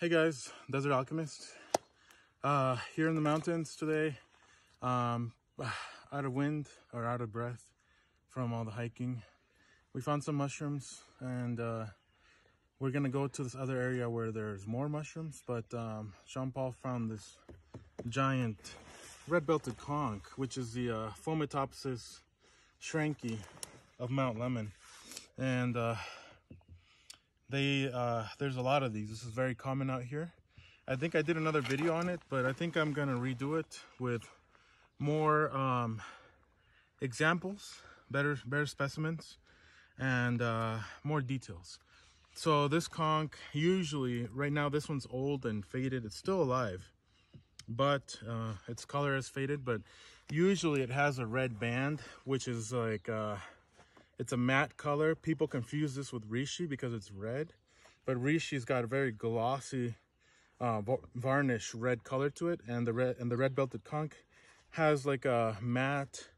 Hey guys, Desert Alchemist. Uh, here in the mountains today, um, out of wind or out of breath from all the hiking. We found some mushrooms and uh, we're gonna go to this other area where there's more mushrooms, but um, Jean Paul found this giant red-belted conk, which is the uh, Fomitopsis schrenkii of Mount Lemmon. And uh, they uh, there's a lot of these. This is very common out here. I think I did another video on it, but I think I'm gonna redo it with more um, examples, better better specimens, and uh, more details. So this conk, usually, right now this one's old and faded. It's still alive, but uh, its color is faded. But usually it has a red band, which is like uh, it's a matte color. People confuse this with reishi because it's red, but reishi's got a very glossy uh, varnish red color to it, and the red and the red belted conk has like a matte,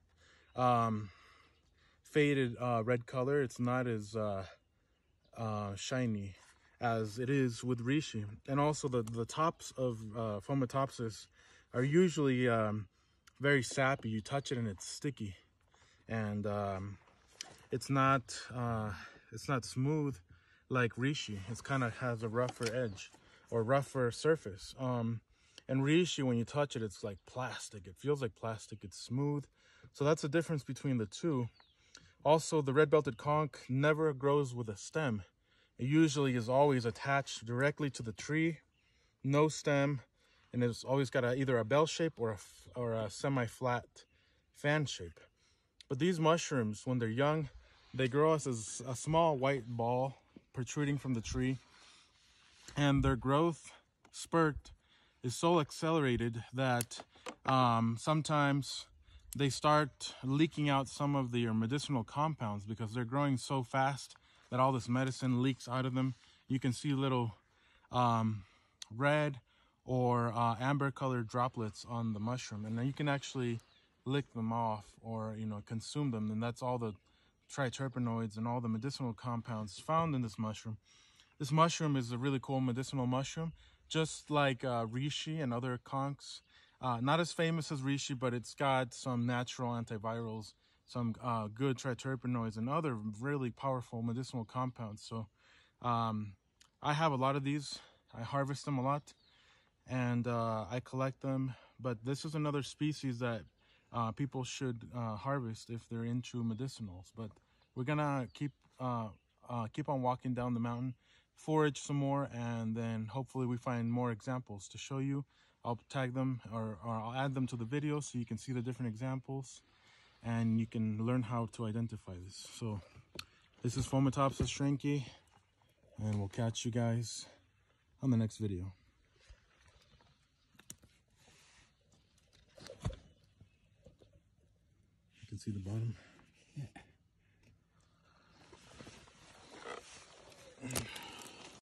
um, faded uh, red color. It's not as uh, uh, shiny as it is with reishi. and also the the tops of uh, Fomitopsis are usually um, very sappy. You touch it and it's sticky, and um, it's not uh, it's not smooth like reishi. It's kind of has a rougher edge or rougher surface. Um, and reishi, when you touch it, it's like plastic. It feels like plastic. It's smooth. So that's the difference between the two. Also, the red-belted conk never grows with a stem. It usually is always attached directly to the tree, no stem, and it's always got a, either a bell shape or a, or a semi-flat fan shape. But these mushrooms, when they're young, they grow us as a small white ball protruding from the tree. And their growth spurt is so accelerated that um, sometimes they start leaking out some of their medicinal compounds because they're growing so fast that all this medicine leaks out of them. You can see little um, red or uh, amber colored droplets on the mushroom and then you can actually lick them off or you know consume them and that's all the triterpenoids and all the medicinal compounds found in this mushroom. This mushroom is a really cool medicinal mushroom, just like uh, reishi and other conks. Uh, not as famous as reishi, but it's got some natural antivirals, some uh, good triterpenoids, and other really powerful medicinal compounds. So um, I have a lot of these. I harvest them a lot, and uh, I collect them. But this is another species that uh, people should uh, harvest if they're into medicinals. But we're gonna keep uh, uh, keep on walking down the mountain, forage some more, and then hopefully we find more examples to show you. I'll tag them or, or I'll add them to the video so you can see the different examples and you can learn how to identify this. So this is Fomitopsis schrenkii and we'll catch you guys on the next video. Can see the bottom. Yeah.